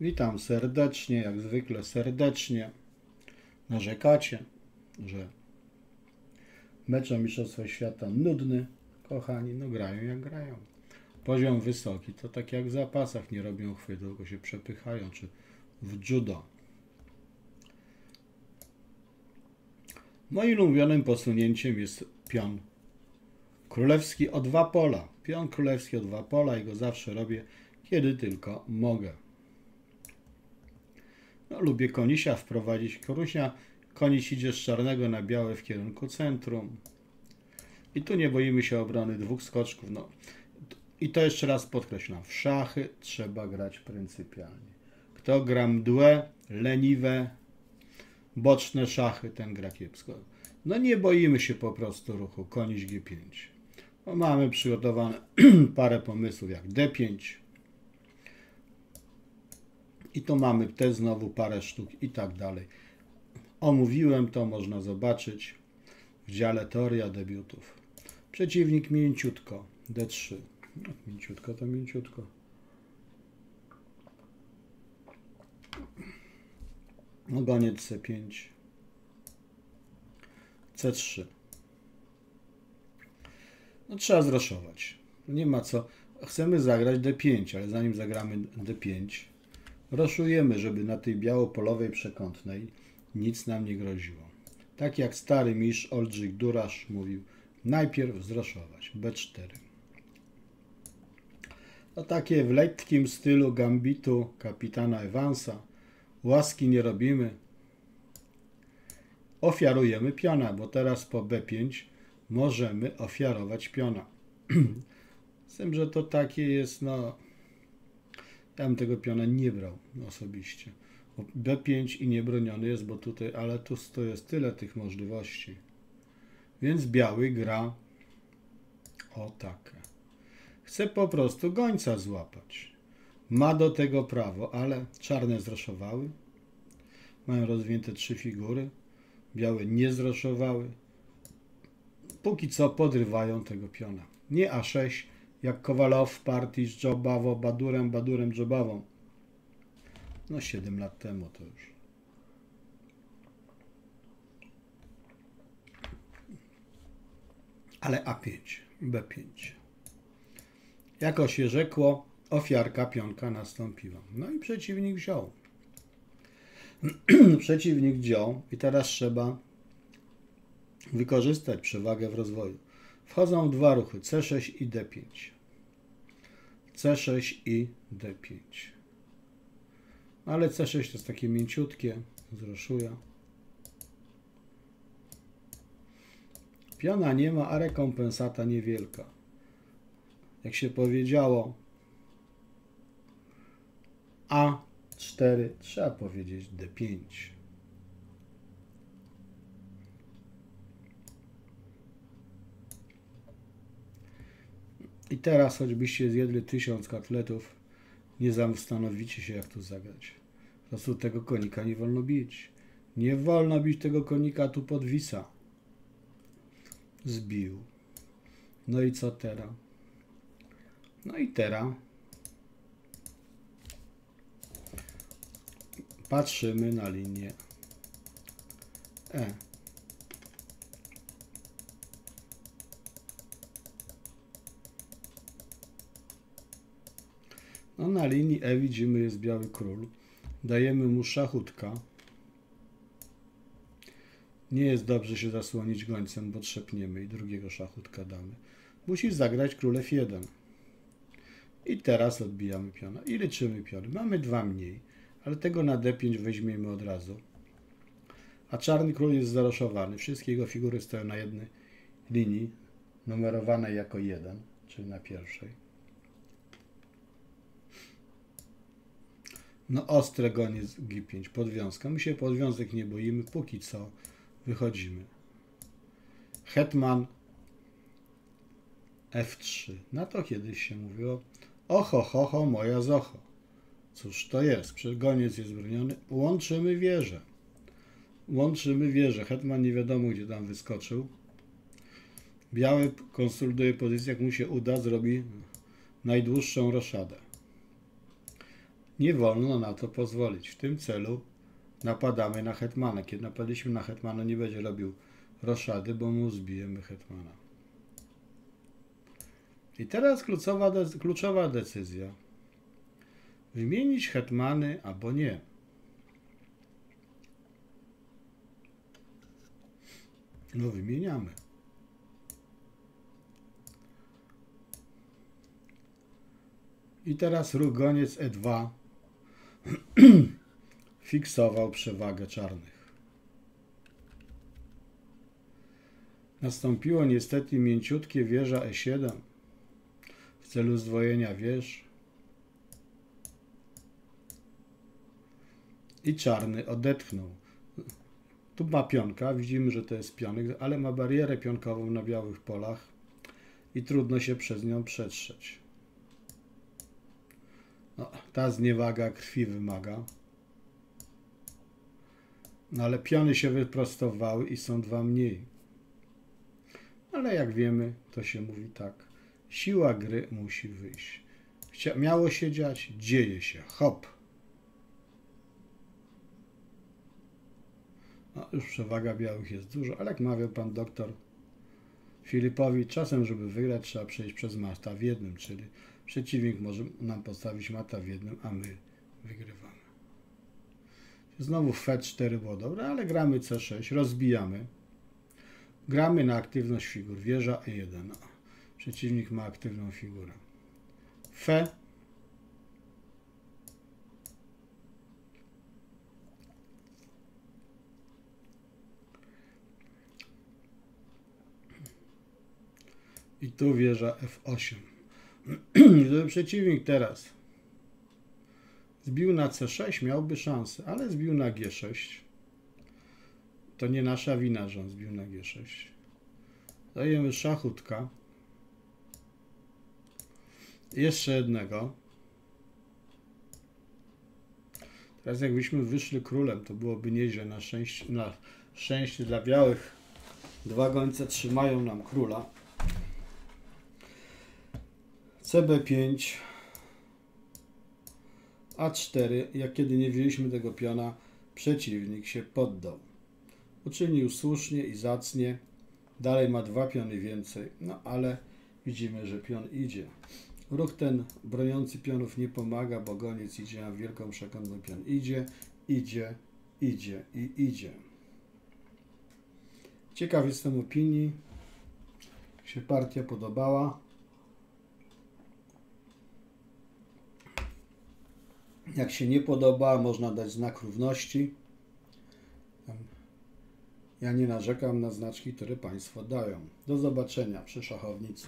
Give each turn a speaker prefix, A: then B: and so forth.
A: Witam serdecznie, jak zwykle serdecznie. Narzekacie, że mecze Mistrzostwa Świata nudny, kochani, no grają jak grają. Poziom wysoki, to tak jak w zapasach nie robią chwytu, tylko się przepychają, czy w judo. Moim ulubionym posunięciem jest pion królewski o dwa pola. Pion królewski o dwa pola i go zawsze robię, kiedy tylko mogę. No, lubię konisia wprowadzić. Korusia, koniś idzie z czarnego na białe w kierunku centrum. I tu nie boimy się obrony dwóch skoczków. No. I to jeszcze raz podkreślam. W szachy trzeba grać pryncypialnie. Kto gra mdłe, leniwe, boczne szachy, ten gra kiepsko. No nie boimy się po prostu ruchu. Koniś G5. No, mamy przygotowane parę pomysłów jak D5, i to mamy te znowu parę sztuk i tak dalej. Omówiłem to, można zobaczyć w dziale teoria debiutów. Przeciwnik mięciutko, D3. No, mięciutko to mięciutko. Ogoniec no, C5. C3. No trzeba zraszować. Nie ma co. Chcemy zagrać D5, ale zanim zagramy D5, Roszujemy, żeby na tej białopolowej przekątnej nic nam nie groziło. Tak jak stary mistrz Oldrzyk Durasz mówił, najpierw zroszować, B4. To takie w lekkim stylu gambitu kapitana Evansa. Łaski nie robimy. Ofiarujemy piona, bo teraz po B5 możemy ofiarować piona. Z tym, że to takie jest, no, ja bym tego piona nie brał osobiście. B5 i niebroniony jest, bo tutaj, ale tu jest tyle tych możliwości. Więc biały gra o takie. Chce po prostu gońca złapać. Ma do tego prawo, ale czarne zroszowały. Mają rozwinięte trzy figury. Białe nie zroszowały. Póki co podrywają tego piona. Nie A6, jak Kowalow partii z Jobawo, Badurem, Badurem, Jobawą. No 7 lat temu to już. Ale A5, B5. Jako się rzekło, ofiarka pionka nastąpiła. No i przeciwnik wziął. przeciwnik wziął i teraz trzeba wykorzystać przewagę w rozwoju. Wchodzą dwa ruchy C6 i D5. C6 i D5. Ale C6 to jest takie mięciutkie, zroszuję. Piona nie ma, a rekompensata niewielka. Jak się powiedziało, A4 trzeba powiedzieć D5. I teraz, choćbyście zjedli tysiąc kotletów, nie zastanowicie się, jak tu zagrać. Po prostu tego konika nie wolno bić. Nie wolno bić tego konika tu podwisa. Zbił. No i co teraz? No i teraz patrzymy na linię E. No na linii E widzimy jest biały król. Dajemy mu szachutka. Nie jest dobrze się zasłonić gońcem, bo trzepniemy i drugiego szachutka damy. Musi zagrać król F1. I teraz odbijamy piona i liczymy piony. Mamy dwa mniej, ale tego na D5 weźmiemy od razu. A czarny król jest zaroszowany. Wszystkie jego figury stoją na jednej linii, numerowanej jako 1, czyli na pierwszej. No ostre goniec G5, podwiązka. My się podwiązek nie boimy, póki co wychodzimy. Hetman F3. Na to kiedyś się mówiło oho, ho, ho, moja zocho. Cóż to jest? Przecież goniec jest broniony. Łączymy wieżę. Łączymy wieżę. Hetman nie wiadomo, gdzie tam wyskoczył. Biały konsoliduje pozycję, jak mu się uda, zrobi najdłuższą roszadę. Nie wolno na to pozwolić. W tym celu napadamy na hetmana. Kiedy napadliśmy na hetmana, nie będzie robił roszady, bo mu zbijemy hetmana. I teraz kluczowa, de- kluczowa decyzja. Wymienić hetmany albo nie. No wymieniamy. I teraz ruch goniec E2 fiksował przewagę czarnych. Nastąpiło niestety mięciutkie wieża E7 w celu zdwojenia wież. I czarny odetchnął. Tu ma pionka, widzimy, że to jest pionek, ale ma barierę pionkową na białych polach i trudno się przez nią przetrzeć. No, ta zniewaga krwi wymaga. No ale piony się wyprostowały i są dwa mniej. Ale jak wiemy, to się mówi tak. Siła gry musi wyjść. Chcia, miało się dziać, dzieje się. Hop. No, już przewaga białych jest dużo, ale jak mawiał pan doktor Filipowi, czasem, żeby wygrać, trzeba przejść przez mata w jednym, czyli przeciwnik może nam postawić mata w jednym, a my wygrywamy. Znowu F4 było dobre, ale gramy C6, rozbijamy. Gramy na aktywność figur. Wieża E1. Przeciwnik ma aktywną figurę. F. I tu wieża F8. Gdyby przeciwnik teraz zbił na C6, miałby szansę, ale zbił na G6. To nie nasza wina, że on zbił na G6. Dajemy szachutka. Jeszcze jednego. Teraz jakbyśmy wyszli królem, to byłoby nieźle. Na szczęście, na szczęście dla białych dwa gońce trzymają nam króla. CB5 A4, jak kiedy nie wzięliśmy tego piona, przeciwnik się poddał. Uczynił słusznie i zacnie. Dalej ma dwa piony więcej, no ale widzimy, że pion idzie. Ruch ten broniący pionów nie pomaga, bo goniec idzie, a wielką przekonną pion idzie, idzie, idzie i idzie. Ciekaw jestem opinii. Jak się partia podobała. Jak się nie podoba, można dać znak równości. Ja nie narzekam na znaczki, które Państwo dają. Do zobaczenia przy szachownicy.